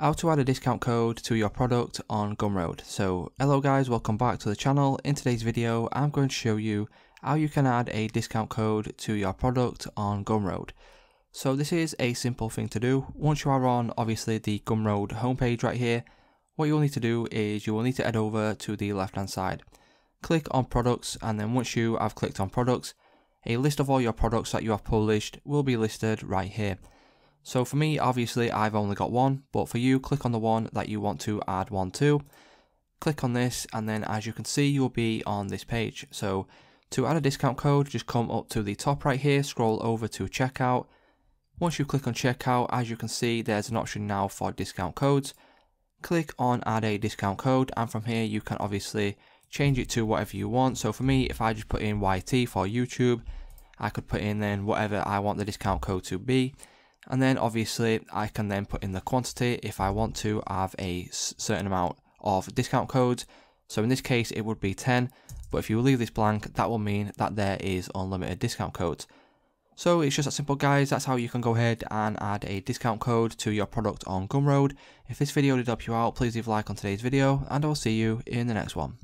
how to add a discount code to your product on Gumroad. So hello guys, welcome back to the channel. In today's video, I'm going to show you how you can add a discount code to your product on Gumroad. So this is a simple thing to do. Once you are on obviously the Gumroad homepage right here, what you will need to do is you will need to head over to the left hand side. Click on products and then once you have clicked on products, a list of all your products that you have published will be listed right here. So for me, obviously I've only got one, but for you, click on the one that you want to add one to. Click on this, and then as you can see, you'll be on this page. So to add a discount code, just come up to the top right here, scroll over to checkout. Once you click on checkout, as you can see, there's an option now for discount codes. Click on add a discount code, and from here you can obviously change it to whatever you want. So for me, if I just put in YT for YouTube, I could put in then whatever I want the discount code to be and then obviously I can then put in the quantity if I want to have a certain amount of discount codes so in this case it would be 10 but if you leave this blank that will mean that there is unlimited discount codes so it's just that simple guys, that's how you can go ahead and add a discount code to your product on Gumroad. If this video did help you out, please leave a like on today's video and I will see you in the next one.